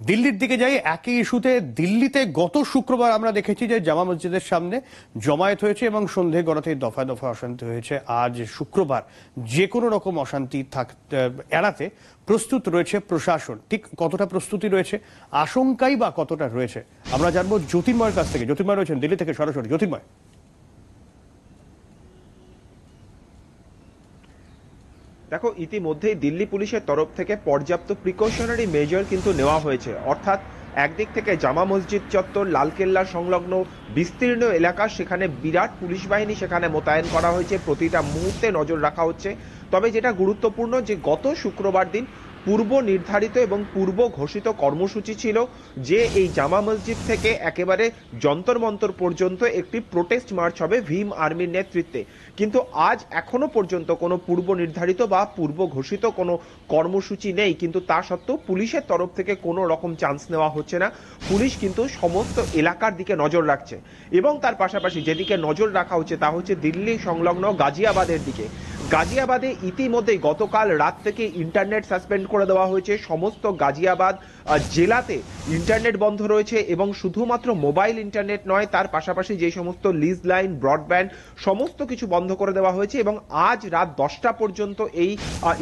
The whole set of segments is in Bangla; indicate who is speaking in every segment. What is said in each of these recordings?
Speaker 1: দিল্লির দিকে যাই, একই ইস্যুতে দিল্লিতে গত শুক্রবার আমরা দেখেছি যে জামা মসজিদের সামনে জমায়েত হয়েছে এবং সন্ধে গড়াতেই দফায় দফা অশান্তি হয়েছে। আজ শুক্রবার যে কোনো রকম অশান্তি থাক এড়াতে প্রস্তুত রয়েছে প্রশাসন। ঠিক কতটা প্রস্তুতি রয়েছে, আশঙ্কাই বা কতটা রয়েছে, আমরা জানব। জ্যোতির্ময়ের কাছ থেকে। জ্যোতির্ময় রয়েছেন দিল্লি থেকে সরাসরি। জ্যোতির্ময়।
Speaker 2: দেখো, ইতিমধ্যেই দিল্লি পুলিশের তরফ থেকে পর্যাপ্ত প্রিকশনারি মেজার কিন্তু নেওয়া হয়েছে। অর্থাৎ একদিক থেকে জামা মসজিদ চত্বর, লালকেল্লা সংলগ্ন বিস্তীর্ণ এলাকা, সেখানে বিরাট পুলিশ বাহিনী সেখানে মোতায়েন করা হয়েছে। প্রতিটা মুহূর্তে নজর রাখা হচ্ছে। তবে যেটা গুরুত্বপূর্ণ যে গত শুক্রবার দিন পূর্ব নির্ধারিত এবং পূর্ব ঘোষিত কর্মসূচি ছিল যে এই জামা মসজিদ থেকে একেবারে যন্তর মন্তর পর্যন্ত একটি প্রোটেস্ট মার্চ হবে ভীম আর্মির নেতৃত্বে। কিন্তু আজ এখনও পর্যন্ত কোনো পূর্ব নির্ধারিত বা পূর্ব ঘোষিত কোনো কর্মসূচি নেই। কিন্তু তা সত্ত্বেও পুলিশের তরফ থেকে কোনো রকম চান্স নেওয়া হচ্ছে না। পুলিশ কিন্তু সমস্ত এলাকার দিকে নজর রাখছে। এবং তার পাশাপাশি যেদিকে নজর রাখা হচ্ছে তা হচ্ছে দিল্লি সংলগ্ন গাজিয়াবাদের দিকে। গাজিয়াবাদে ইতিমধ্যেই গতকাল রাত থেকে ইন্টারনেট সাসপেন্ড করে দেওয়া হয়েছে। সমস্ত গাজিয়াবাদ জেলাতে ইন্টারনেট বন্ধ রয়েছে এবং শুধুমাত্র মোবাইল ইন্টারনেট নয়, তার পাশাপাশি যে সমস্ত লিজ লাইন, ব্রডব্যান্ড সমস্ত কিছু বন্ধ করে দেওয়া হয়েছে এবং আজ রাত দশটা পর্যন্ত এই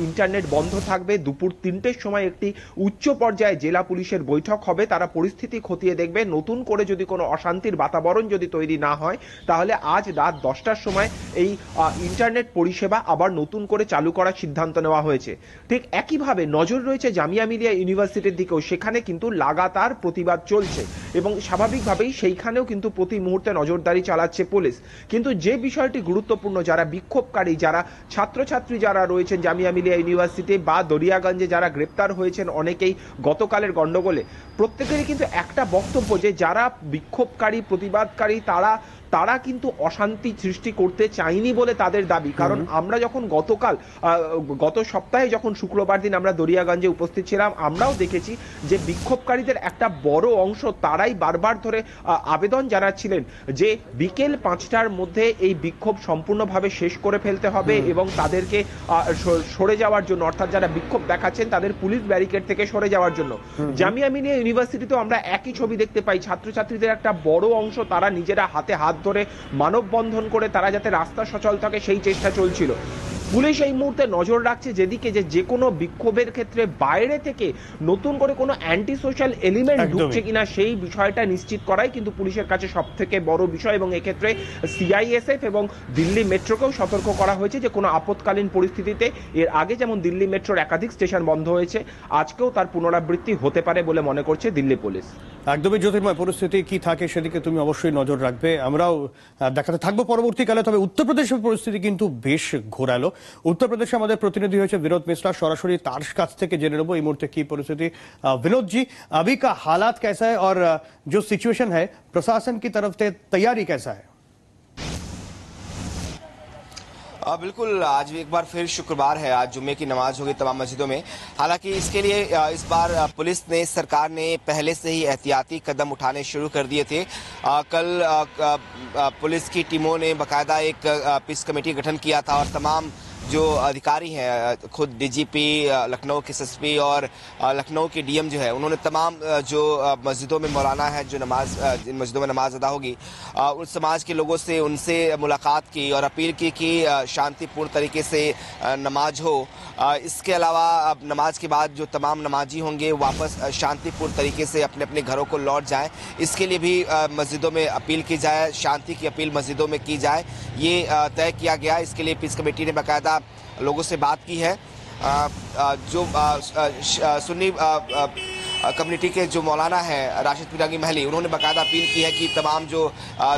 Speaker 2: ইন্টারনেট বন্ধ থাকবে। দুপুর তিনটের সময় একটি উচ্চ পর্যায়ে জেলা পুলিশের বৈঠক হবে। তারা পরিস্থিতি খতিয়ে দেখবে। নতুন করে যদি কোনো অশান্তির বাতাবরণ যদি তৈরি না হয়, তাহলে আজ রাত দশটার সময় এই ইন্টারনেট পরিষেবা আবার নতুন করে চালু করার সিদ্ধান্ত নেওয়া হয়েছে। ঠিক একইভাবে নজর রয়েছে জামিয়া মিলিয়া ইউনিভার্সিটির দিকেও, সেখানে কিন্তু লাগাতার প্রতিবাদ চলছে এবং স্বাভাবিকভাবেই সেইখানেও কিন্তু প্রতি মুহূর্তে নজরদারি চালাচ্ছে পুলিশ। কিন্তু যে বিষয়টি গুরুত্বপূর্ণ, যারা বিক্ষোভকারী, যারা ছাত্রছাত্রী যারা রয়েছেন জামিয়া মিলিয়া ইউনিভার্সিটি বা দরিয়াগঞ্জে যারা গ্রেপ্তার হয়েছেন অনেকেই গতকালের গণ্ডগোলে, প্রত্যেকেরই কিন্তু একটা বক্তব্য যে যারা বিক্ষোভকারী, প্রতিবাদকারী, তারা তারা কিন্তু অশান্তি সৃষ্টি করতে চায়নি বলে তাদের দাবি। কারণ আমরা যখন গতকাল গত সপ্তাহে যখন শুক্রবার দিন আমরা দরিয়াগঞ্জে উপস্থিত ছিলাম আমরাও দেখেছি যে বিক্ষোভকারীদের একটা বড় অংশ তারাই বারবার ধরে আবেদন জানাচ্ছিলেন যে বিকেল পাঁচটার মধ্যে এই বিক্ষোভ সম্পূর্ণভাবে শেষ করে ফেলতে হবে এবং তাদেরকে সরে যাওয়ার জন্য অর্থাৎ যারা বিক্ষোভ দেখাচ্ছেন তাদের পুলিশ ব্যারিকেড থেকে সরে যাওয়ার জন্য। জামিয়া মিলিয়া ইউনিভার্সিটিতেও আমরা একই ছবি দেখতে পাই ছাত্রছাত্রীদের একটা বড় অংশ তারা নিজেরা হাতে হাত ধরে মানববন্ধন করে তারা যাতে রাস্তা সচল থাকে সেই চেষ্টা চলছিল। পুলিশ এই মুহূর্তে নজর রাখছে যেদিকে যে যে কোনো বিক্ষোভের ক্ষেত্রে বাইরে থেকে নতুন করে কোনো অ্যান্টি সোশ্যাল এলিমেন্ট ঢুকছে কিনা সেই বিষয়টা নিশ্চিত করাই কিন্তু পুলিশের কাছে সব থেকে বড় বিষয় এবং এক্ষেত্রে সিআইএসএফ এবং দিল্লি মেট্রোকেও সতর্ক করা হয়েছে যে কোনো আপৎকালীন পরিস্থিতিতে এর আগে যেমন দিল্লি মেট্রোর একাধিক স্টেশন বন্ধ হয়েছে আজকেও তার পুনরাবৃত্তি হতে পারে বলে মনে করছে দিল্লি পুলিশ।
Speaker 1: একদমই জ্যোতির্ময় পরিস্থিতি কি থাকে সেদিকে তুমি অবশ্যই নজর রাখবে। আমরাও দেখাতে থাকব পরবর্তীকালে তবে উত্তরপ্রদেশের পরিস্থিতি কিন্তু বেশ ঘোরালো। উত্তরপ্রদেশে আমাদের প্রতিনিধি হয়েছে বিনোদ মিশ্রা সরাসরি তার কাছ থেকে জেনে নেবো এই মুহূর্তে কি পরিস্থিতি আহ, विनोद जी अभी का हालात कैसा है और अ, जो सिचुएशन है प्रशासन की तरफ से तैयारी कैसा है
Speaker 3: आ, बिल्कुल आज भी एक बार फिर शुक्रवार है आज जुम्मे की नमाज होगी तमाम मस्जिदों में हालांकि इसके लिए आ, इस बार आ, पुलिस ने सरकार ने पहले से ही एहतियाती कदम उठाने शुरू कर दिए थे आ, कल आ, आ, आ, पुलिस की टीमों ने बकायदा एक आ, पीस कमेटी गठन किया था और तमाम जो अधिकारी हैं खुद डीजीपी लखनऊ के एसएसपी और लखनऊ के डीएम जो है, उन्होंने तमाम जो मस्जिदों में मौलाना है, जो नमाज़ जिन मस्जिदों में नमाज़ अदा होगी उस समाज के लोगों से, उनसे मुलाकात की और अपील की कि शांतिपूर्ण तरीके से नमाज़ हो। इसके अलावा, अब नमाज़ के बाद जो तमाम नमाजी होंगे, वापस शांतिपूर्ण तरीके से अपने अपने घरों को लौट जाएँ। इसके लिए भी मस्जिदों में अपील की जाए, शांति की अपील मस्जिदों में की जाए। ये तय किया गया इसके लिए पीस कमेटी ने बाकायदा लोगों से बात की है। जो सुन्नी कम्युनिटी के जो मौलाना हैं, राशिद पिरंगी महली, उन्होंने बाकायदा अपील की है कि तमाम जो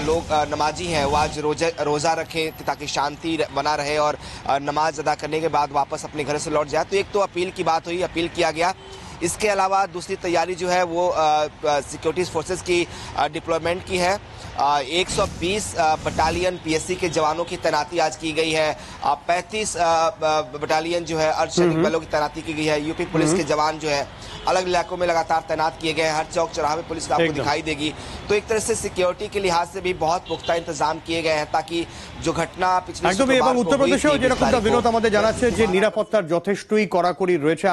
Speaker 3: लोग नमाजी हैं, वो आज रोजा, रोज़ा रखें ताकि शांति बना रहे और नमाज़ अदा करने के बाद वापस अपने घर से लौट जाए। तो एक तो अपील की बात हुई, अपील किया गया। इसके अलावा दूसरी तैयारी जो है वो सिक्योरिटी फोर्सेस की डिप्लॉयमेंट की है आ, 120 आ, बटालियन पीएससी के जवानों की तैनाती आज की गई है आ, 35 आ, आ, बटालियन जो है अर्धसैनिक बलों की तैनाती की गई है यूपी पुलिस के जवान जो है अलग इलाकों में लगातार तैनात किए गए हैं हर चौक चौराहे में पुलिस आपको
Speaker 1: एकदम।
Speaker 3: दिखाई देगी तो एक तरह से सिक्योरिटी के लिहाज से भी बहुत पुख्ता इंतजाम किए गए हैं ताकि जो घटना पिछले
Speaker 1: একদমই
Speaker 3: शुक्रवार
Speaker 1: এবং
Speaker 3: को हुई
Speaker 1: উত্তরপ্রদেশেও
Speaker 3: थी, 20
Speaker 1: যেরকমটা
Speaker 3: तारीख को,
Speaker 1: বিনোদ আমাদের জানাচ্ছে যে নিরাপত্তার যথেষ্টই কড়াকড়ি রয়েছে